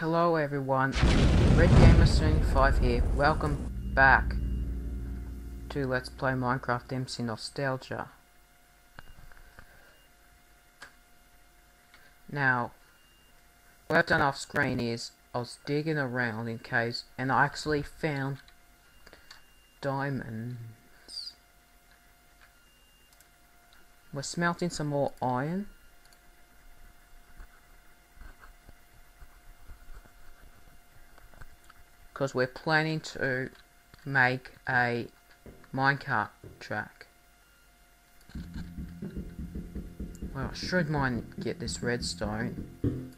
Hello everyone, Red Gamer 5 here. Welcome back to Let's Play Minecraft MC Nostalgia. Now, what I've done off screen is I was digging around in caves and I actually found diamonds. We're smelting some more iron. Because we're planning to make a minecart track. Well, I should mine get this redstone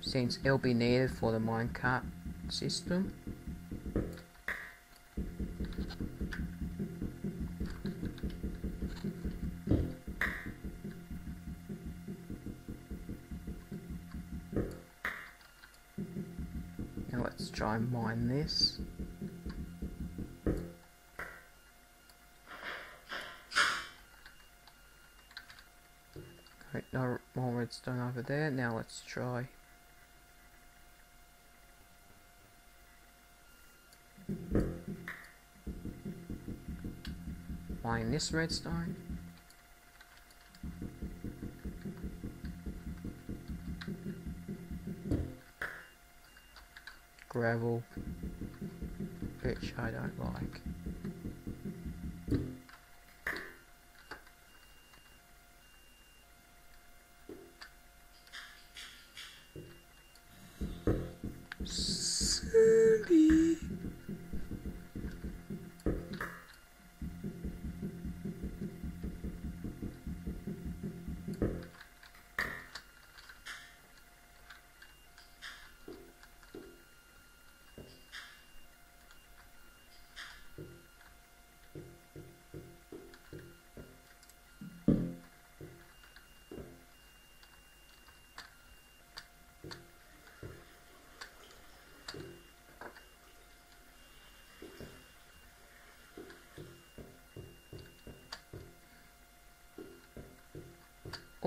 since it'll be needed for the minecart system. This. Right, no more redstone over there. Now let's try. Mine this redstone. gravel, which I don't like.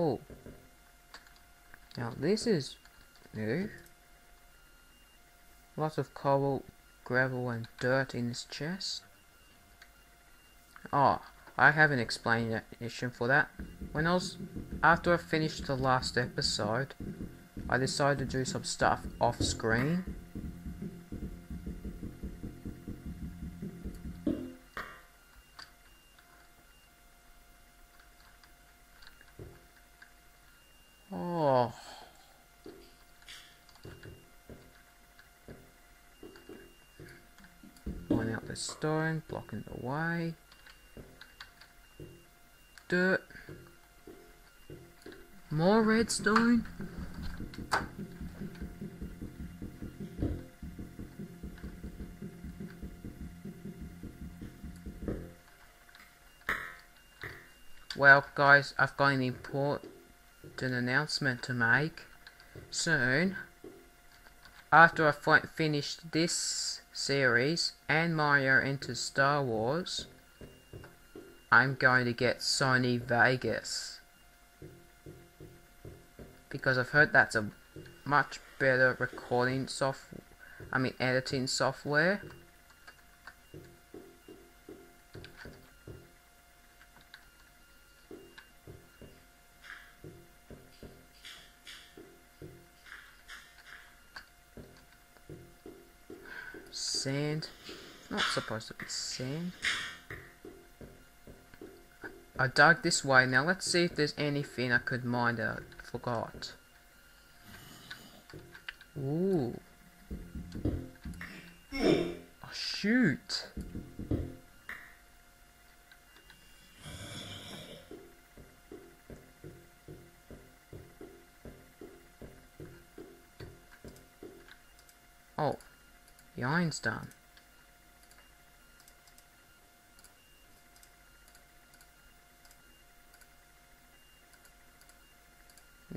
Oh. Now this is new. Lots of cobble, gravel and dirt in this chest. Oh, I have an explanation for that. When I was, after I finished the last episode, I decided to do some stuff off screen. Blocking the way. Dirt. More redstone. Well, guys, I've got an important announcement to make. Soon, after I finish this series and Mario into Star Wars, I'm going to get Sony Vegas. Because I've heard that's a much better recording software, I mean editing software. To be sand. I dug this way. Now let's see if there's anything I could mine that I forgot. Ooh. Oh, shoot. Oh. The iron's done.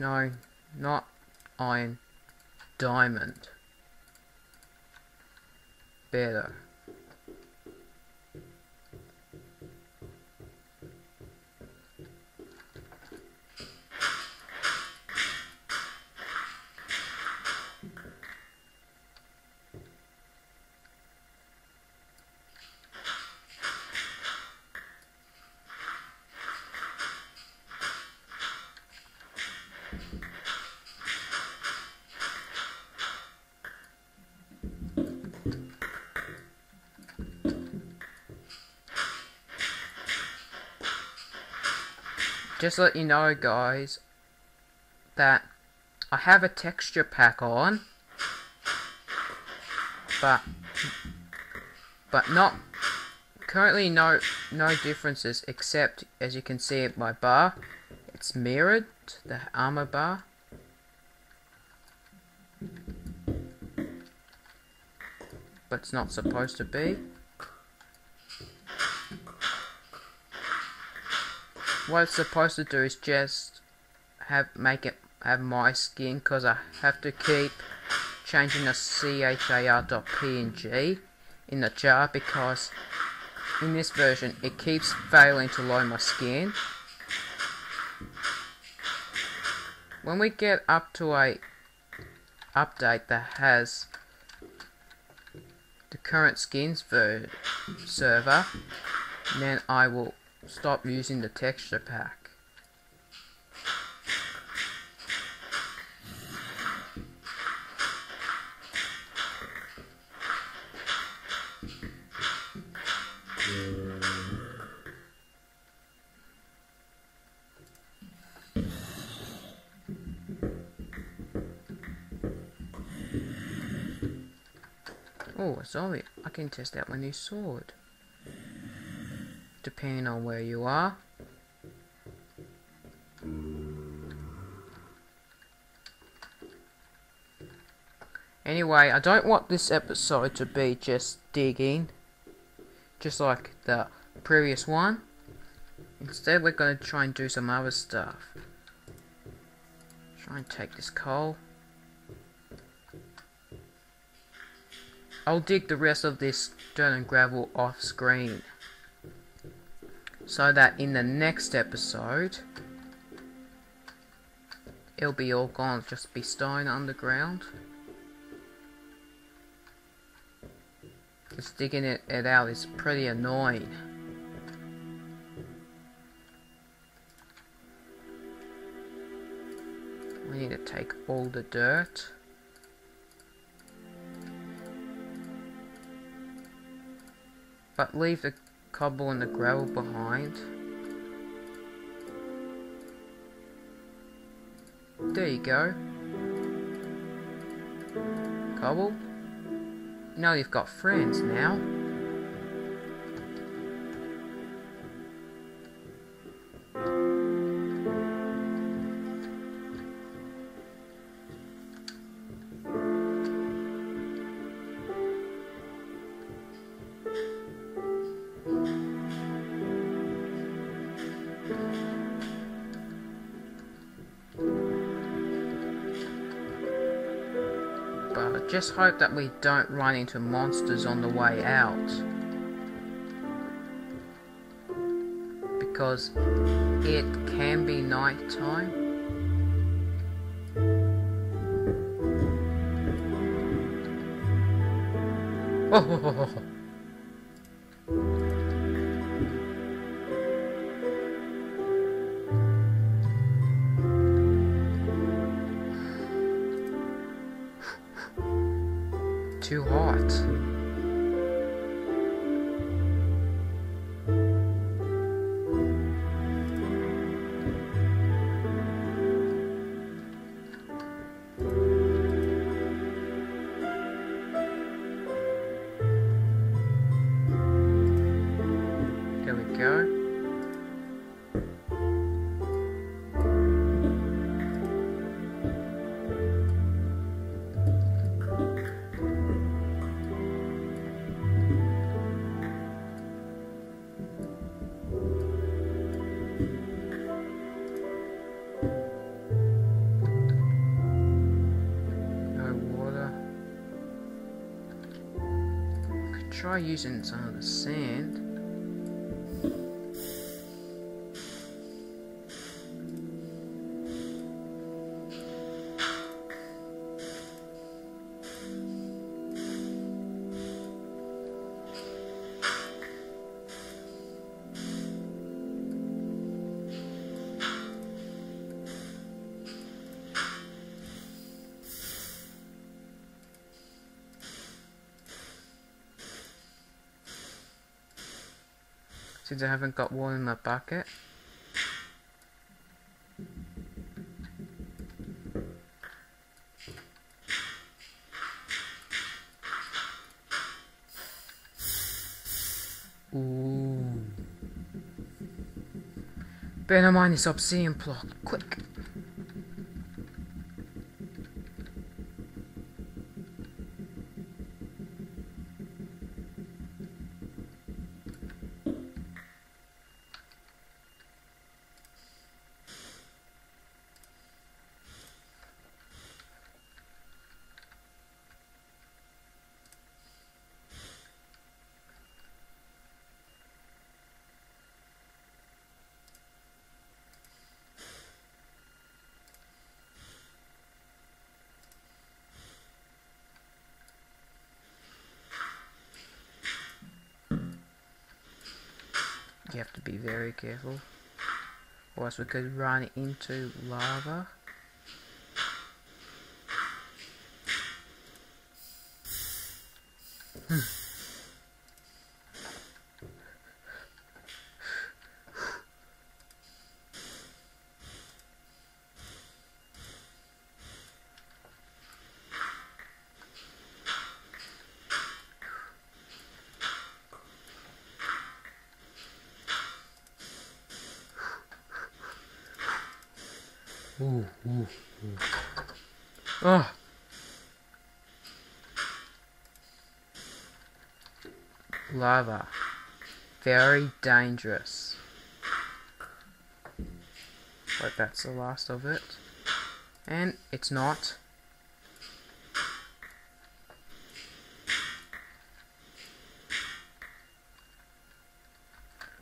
No, not iron. Diamond. Better. Just let you know, guys, that I have a texture pack on, but but not currently no no differences except as you can see at my bar, it's mirrored the armor bar. But it's not supposed to be. What it's supposed to do is just have make it have my skin because I have to keep changing the char.png in the jar because in this version it keeps failing to load my skin. When we get up to a update that has the current skins for server, then I will stop using the texture pack. Oh, sorry, I can test out my new sword depending on where you are. Anyway, I don't want this episode to be just digging, just like the previous one. Instead, we're going to try and do some other stuff. Try and take this coal. I'll dig the rest of this dirt and gravel off screen so that in the next episode it'll be all gone, just be stone underground. Just digging it, it out is pretty annoying. We need to take all the dirt. But leave the cobble and the gravel behind. There you go. Cobble. Now you've got friends now. Just hope that we don't run into monsters on the way out. Because it can be night time. Oh, too hot. Try using some of the sand. since I haven't got one in my pocket. Ooh. Bear in mind this obsidian block, quick! You have to be very careful, or else we could run into lava. Ooh, ooh, ooh. Oh. Lava. Very dangerous. But that's the last of it. And it's not.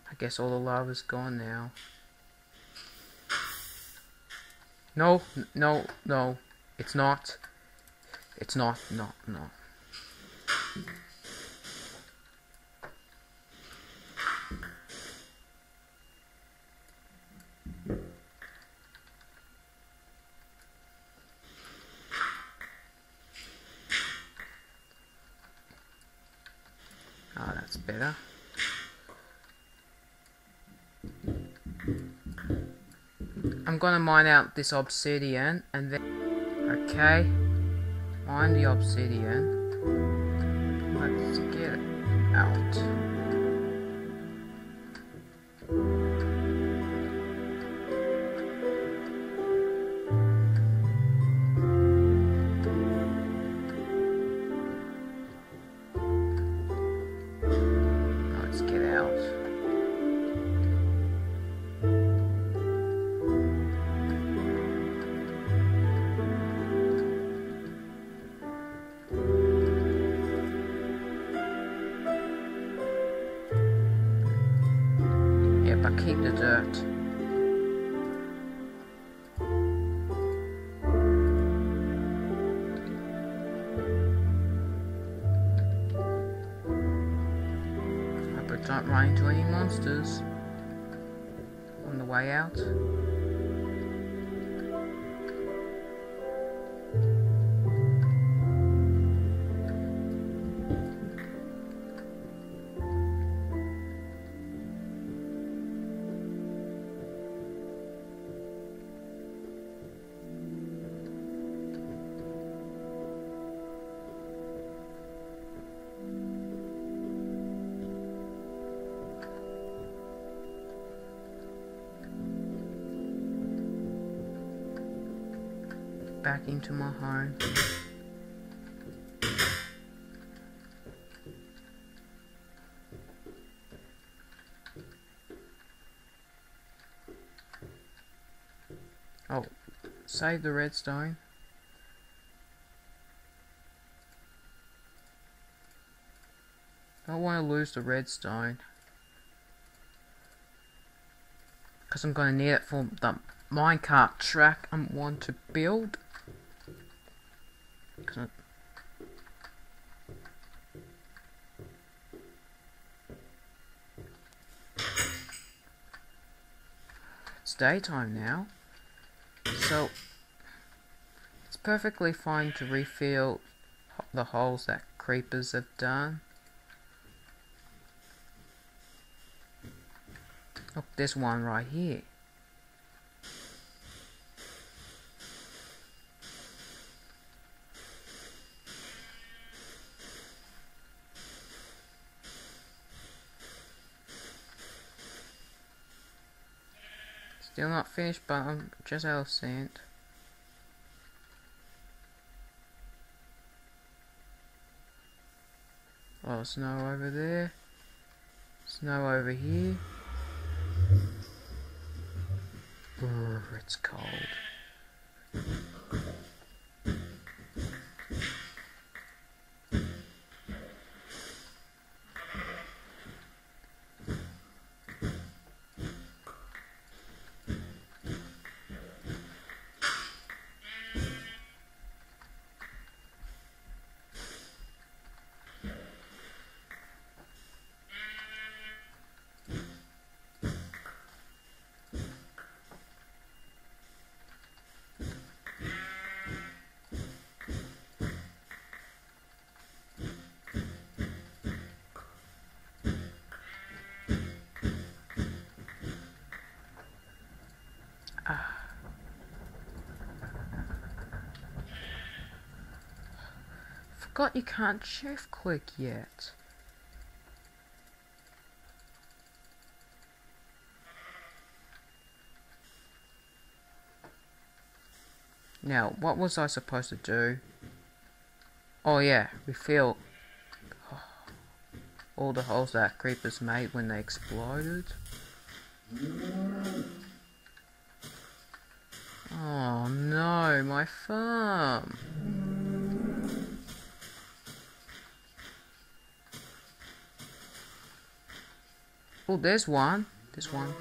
I guess all the lava's gone now. No, no, no. It's not. It's not. No, no. Oh, that's better. I'm gonna mine out this obsidian and then okay. Mine the obsidian Don't run into any monsters on the way out. Into my home. Oh, save the redstone. Don't want to lose the redstone. Because I'm going to need it for the minecart track I want to build. 'Cause I- It's daytime now. So, it's perfectly fine to refill the holes that creepers have done. Look, there's one right here. Still not finished, but I'm just of sand. Oh, snow over there. Snow over here. Brr, it's cold. Forgot you can't shift click yet. Now, what was I supposed to do? Oh yeah, refill oh, all the holes that creepers made when they exploded. Oh no, my farm! Oh, there's one. There's one.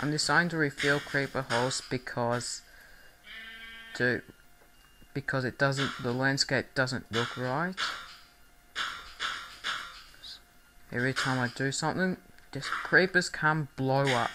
I'm deciding to refill creeper holes because to because it doesn't the landscape doesn't look right. Every time I do something, just creepers come blow up.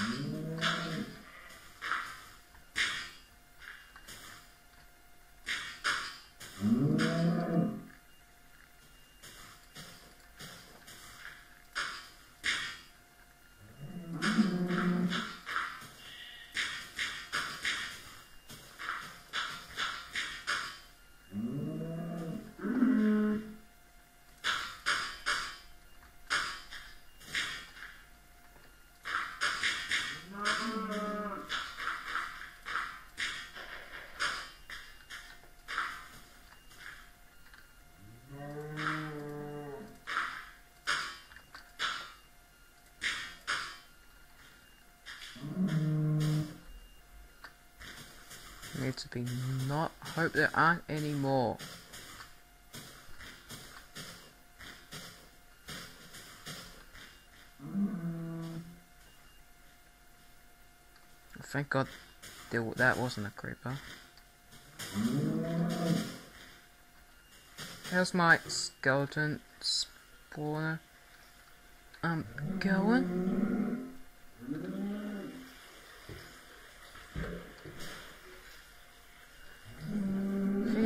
Mm-hmm. Be not hope there aren't any more. Thank God that wasn't a creeper. How's my skeleton spawner um going?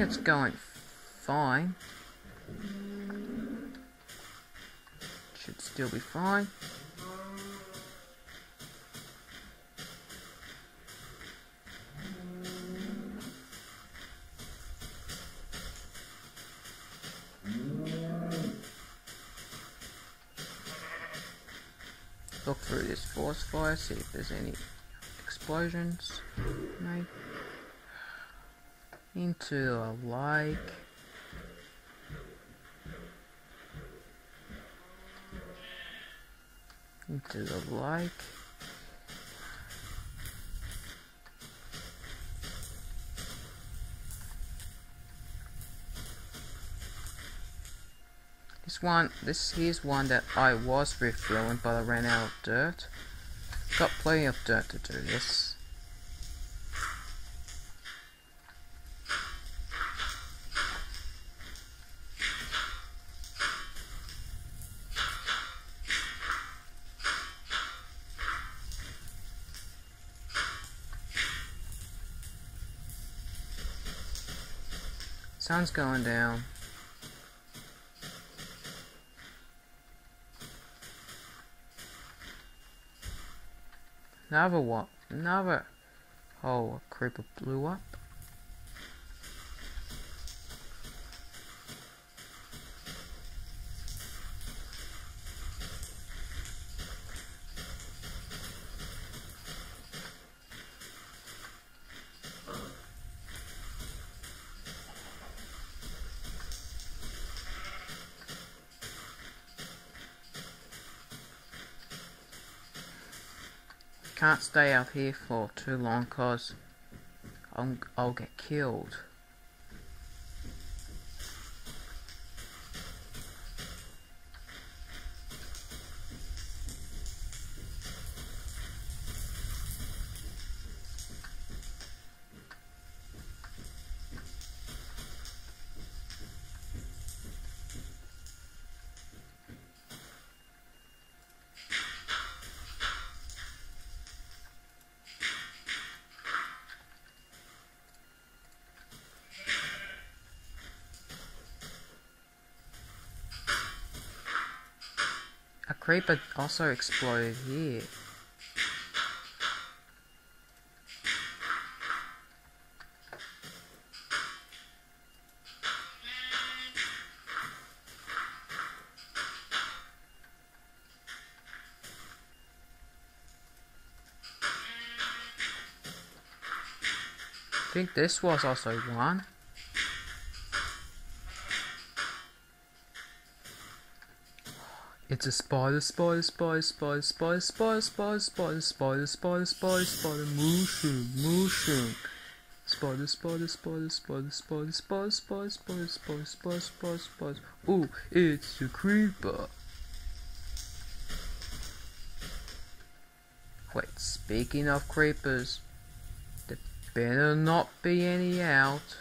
It's going fine. Should still be fine. Look through this force fire, see if there's any explosions made into a like. Into the like. This one, this here's one that I was refilling, but I ran out of dirt. Got plenty of dirt to do this. Sun's going down. Another what? Another. Oh, a creeper blew up. Can't stay out here for too long cause I'll, I'll get killed. Creeper also exploded here. I think this was also one. It's a spider, spider, spider, spider, spider, spider, spider, spider, spider, spider, spider, spider, mushroom, mushroom. Spider, spider, spider, spider, spider, spider, spider, spider, spider, spider, spider, spider. Oh, it's a creeper. Wait, speaking of creepers, there better not be any out.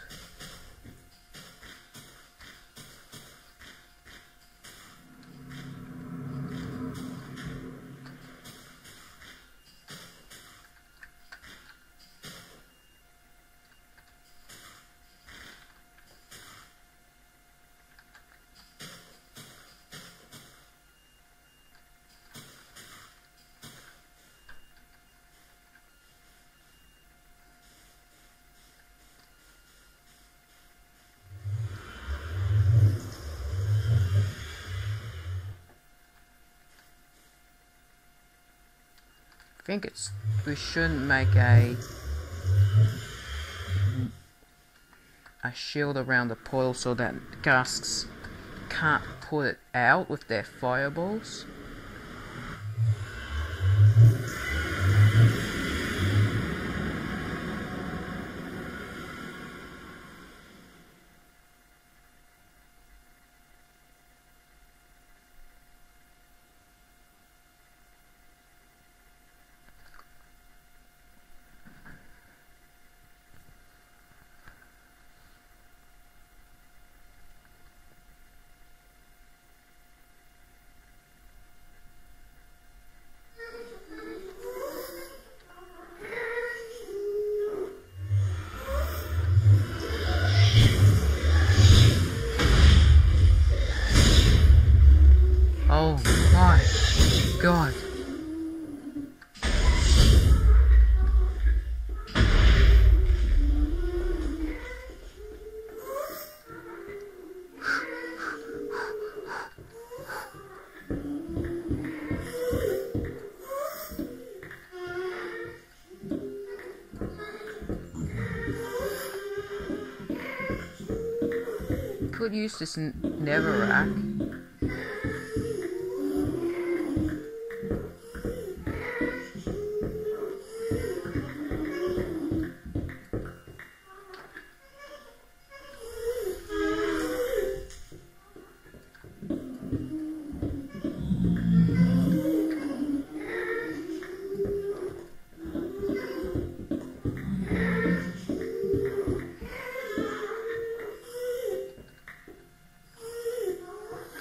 Think it's we shouldn't make a a shield around the portal so that ghasts can't put it out with their fireballs. Use this n-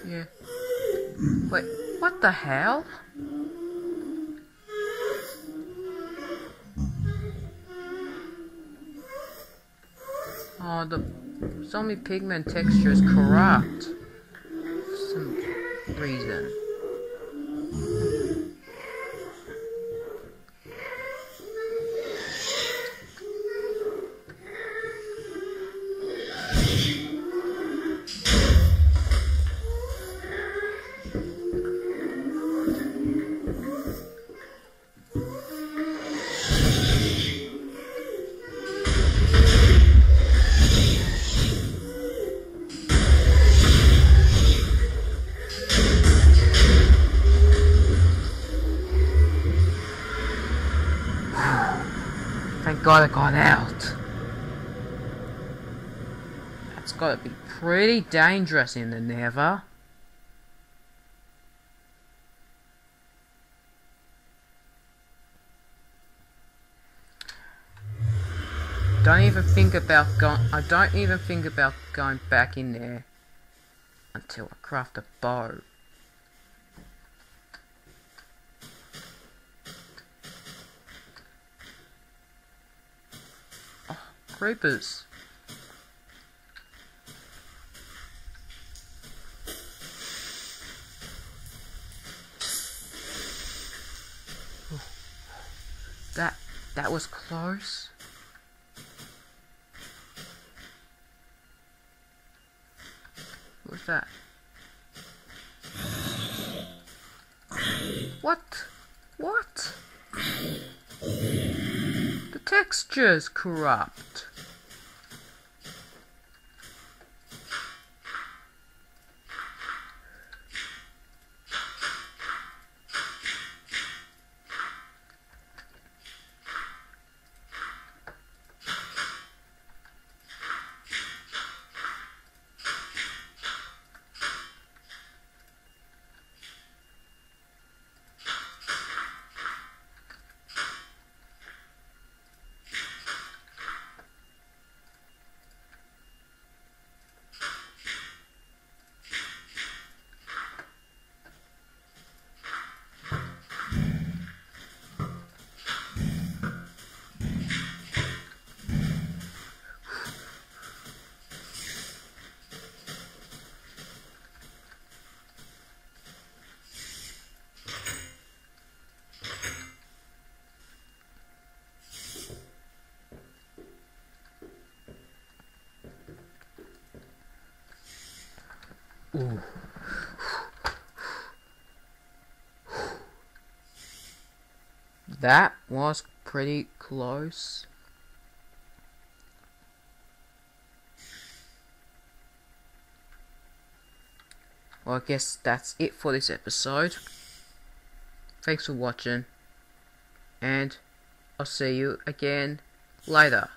Yeah. Wait, what the hell? Oh, the zombie pigman texture is corrupt. For some reason. Got out. That's gotta be pretty dangerous in the Nether. Don't even think about going. I don't even think about going back in there until I craft a bow. Creepers. That that was close. What's that? What? What? The texture's corrupt. That was pretty close. Well, I guess that's it for this episode. Thanks for watching. And I'll see you again later.